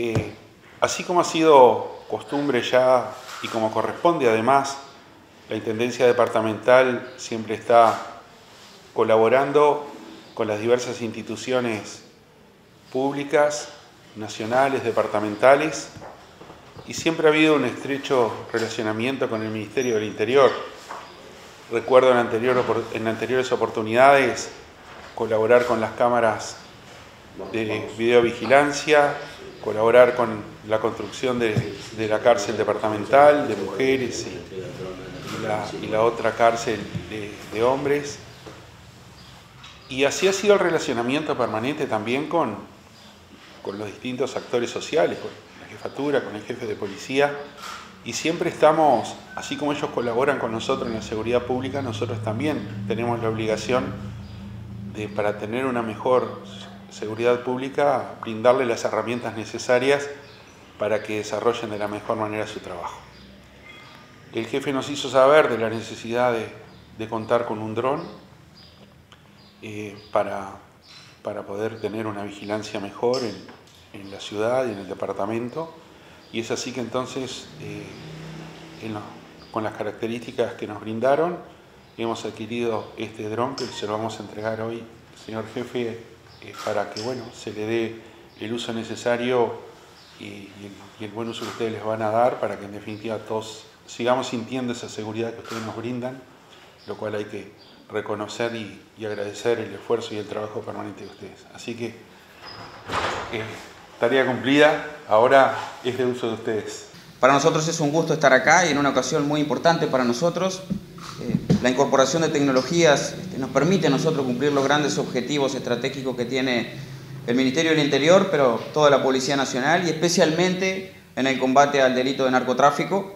Eh, así como ha sido costumbre ya y como corresponde además, la Intendencia Departamental siempre está colaborando con las diversas instituciones públicas, nacionales, departamentales, y siempre ha habido un estrecho relacionamiento con el Ministerio del Interior. Recuerdo en, en anteriores oportunidades colaborar con las cámaras de videovigilancia, colaborar con la construcción de, la cárcel departamental de mujeres y, la, otra cárcel de, hombres. Y así ha sido el relacionamiento permanente también con, con los distintos actores sociales, con la jefatura, con el jefe de policía. Y siempre estamos, así como ellos colaboran con nosotros en la seguridad pública, nosotros también tenemos la obligación de, para tener una mejor seguridad pública, brindarle las herramientas necesarias para que desarrollen de la mejor manera su trabajo. El jefe nos hizo saber de la necesidad de, contar con un dron eh, para, para, poder tener una vigilancia mejor en, la ciudad y en el departamento. Y es así que entonces, eh, con las características que nos brindaron, hemos adquirido este dron que se lo vamos a entregar hoy, señor jefe, eh, para que bueno, se le dé el uso necesario y, el, buen uso que ustedes les van a dar para que en definitiva todos sigamos sintiendo esa seguridad que ustedes nos brindan, lo cual hay que reconocer y, agradecer el esfuerzo y el trabajo permanente de ustedes. Así que eh, tarea cumplida, ahora es de uso de ustedes. Para nosotros es un gusto estar acá y en una ocasión muy importante para nosotros. Eh, la incorporación de tecnologías este, nos permite a nosotros cumplir los grandes objetivos estratégicos que tiene el Ministerio del Interior, pero toda la Policía Nacional y especialmente en el combate al delito de narcotráfico.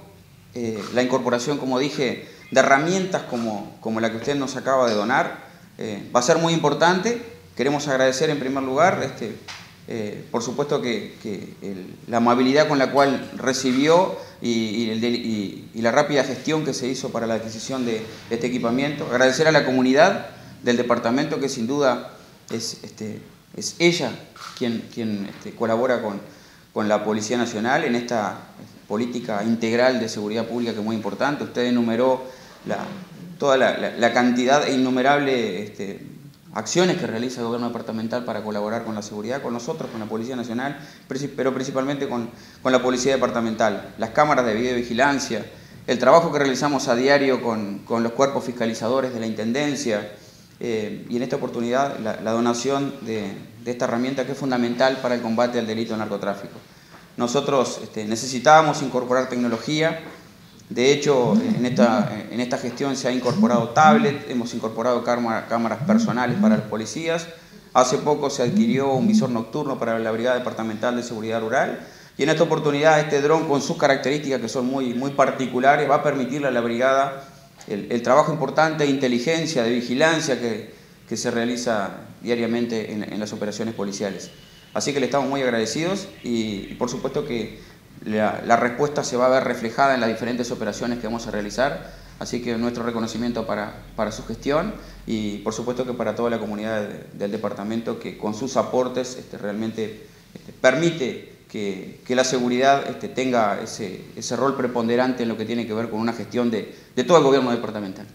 Eh, la incorporación, como dije, de herramientas como, como la que usted nos acaba de donar eh, va a ser muy importante. Queremos agradecer en primer lugar este, eh, por supuesto que, la amabilidad con la cual recibió y, la rápida gestión que se hizo para la adquisición de, este equipamiento. Agradecer a la comunidad del departamento que sin duda es, este, es ella quien, este, colabora con, la Policía Nacional en esta política integral de seguridad pública que es muy importante. Usted enumeró la, toda la, cantidad innumerable este, acciones que realiza el gobierno departamental para colaborar con la seguridad, con nosotros, con la Policía Nacional, pero principalmente con, la Policía Departamental, las cámaras de videovigilancia, el trabajo que realizamos a diario con, los cuerpos fiscalizadores de la Intendencia eh, y en esta oportunidad la, donación de, esta herramienta que es fundamental para el combate al delito de narcotráfico. Nosotros este, necesitábamos incorporar tecnología, de hecho, en esta, en esta gestión se ha incorporado tablet, hemos incorporado cámaras personales para los policías. Hace poco se adquirió un visor nocturno para la Brigada Departamental de Seguridad Rural. Y en esta oportunidad este dron con sus características que son muy, muy particulares va a permitirle a la brigada el, trabajo importante de inteligencia, de vigilancia que, que se realiza diariamente en, las operaciones policiales. Así que le estamos muy agradecidos y por supuesto que la, respuesta se va a ver reflejada en las diferentes operaciones que vamos a realizar, así que nuestro reconocimiento para, su gestión y por supuesto que para toda la comunidad del departamento que con sus aportes este, realmente este, permite que, la seguridad este, tenga ese, rol preponderante en lo que tiene que ver con una gestión de todo el gobierno departamental.